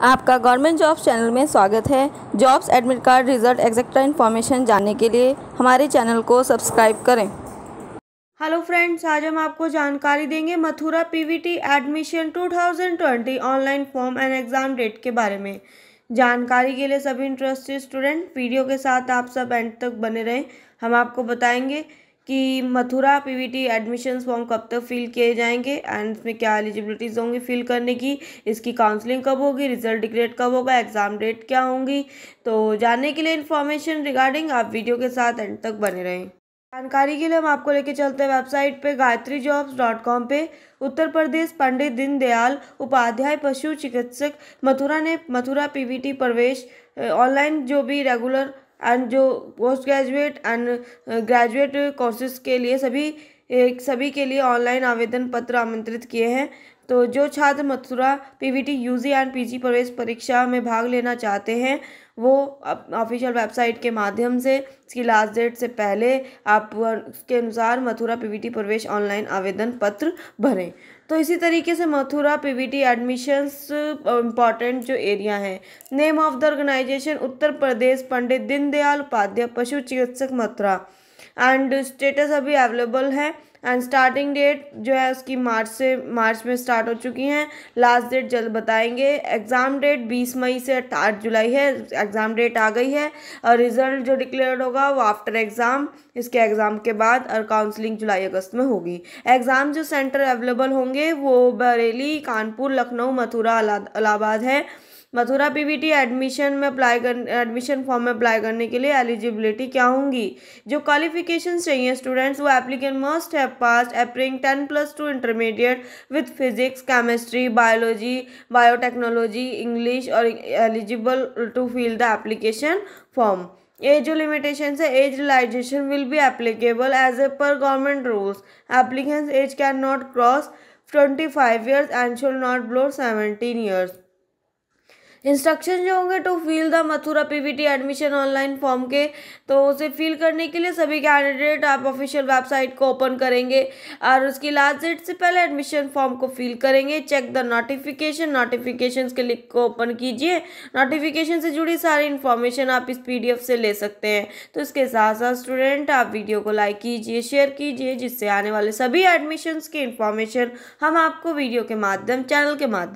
आपका government jobs channel में स्वागत है। Jobs admit card result etcetera information जानने के लिए हमारे चैनल को सब्सक्राइब करें। हेलो फ्रेंड्स, आज हम आपको जानकारी देंगे Mathura PVT admission 2020 online form and exam date के बारे में। जानकारी के लिए सभी इंटरेस्टेड स्टूडेंट, वीडियो के साथ आप सब एंड तक बने रहें। हम आपको बताएँगे कि मथुरा पीवीटी एडमिशन फॉर्म कब तक फिल किए जाएँगे? एंड इसमें क्या एलिजिबिलिटीज़ होंगी फिल करने की? इसकी काउंसलिंग कब होगी? रिज़ल्ट डिक्लेयर कब होगा? एग्ज़ाम डेट क्या होंगी? तो जानने के लिए इन्फॉर्मेशन रिगार्डिंग आप वीडियो के साथ एंड तक बने रहें। जानकारी के लिए हम आपको लेके चलते हैं वेबसाइट पे गायत्री जॉब्स डॉट कॉम पे। उत्तर प्रदेश पंडित दीनदयाल उपाध्याय पशु चिकित्सक मथुरा ने मथुरा पीवीटी प्रवेश ऑनलाइन जो भी रेगुलर एंड जो post graduate and graduate courses के लिए सभी सभी के लिए ऑनलाइन आवेदन पत्र आमंत्रित किए हैं। तो जो छात्र Mathura PVT, UG and PG प्रवेश परीक्षा में भाग लेना चाहते हैं वो ऑफिशियल वेबसाइट के माध्यम से, इसकी लास्ट डेट से पहले आप उसके अनुसार मथुरा पीवीटी प्रवेश ऑनलाइन आवेदन पत्र भरें। तो इसी तरीके से मथुरा पीवीटी एडमिशंस इंपॉर्टेंट जो एरिया है name of the organisation Uttar Pradesh, Pandit Deendayal Upadhyay पशु चिकित्सक मथुरा। एंड स्टेटस अभी अवेलेबल है। एंड स्टार्टिंग डेट जो है उसकी मार्च से, मार्च में स्टार्ट हो चुकी हैं। लास्ट डेट जल्द बताएँगे। एग्ज़ाम डेट 20 मई से आठ जुलाई है। एग्ज़ाम डेट आ गई है। और रिज़ल्ट जो डिक्लेयर होगा वो आफ्टर एग्ज़ाम इसके एग्ज़ाम के बाद और काउंसलिंग जुलाई, अगस्त में होगी। एग्ज़ाम जो सेंटर अवेलेबल होंगे वो बरेली, कानपुर, लखनऊ, मथुरा इलाहाबाद है। मथुरा पीवीटी एडमिशन में अप्लाई कर एडमिशन फॉर्म में अप्लाई करने के लिए एलिजिबिलिटी क्या होंगी? जो क्वालिफिकेशन चाहिए स्टूडेंट्स वो applicant must have pass appearing ten plus two intermediate with physics chemistry biology biotechnology English और eligible to fill the application form age limitation है age relaxation will be applicable as a per government rules applicants age can not cross twenty five years and should not below seventeen years instruction जो होंगे to fill the Mathura PVT admission online form के तो उसे fill करने के लिए सभी candidate आप ऑफिशियल वेबसाइट को ओपन करेंगे और उसकी लास्ट डेट से पहले एडमिशन फॉर्म को फिल करेंगे। चेक द नोटिफिकेशन नोटिफिकेशन के लिंक को ओपन कीजिए। नोटिफिकेशन से जुड़ी सारी इन्फॉर्मेशन आप इस पीडीएफ से ले सकते हैं। तो इसके साथ साथ स्टूडेंट आप वीडियो को लाइक कीजिए शेयर कीजिए, जिससे आने वाले सभी एडमिशन्स की इन्फॉर्मेशन हम आपको वीडियो के माध्यम चैनल के माध्यम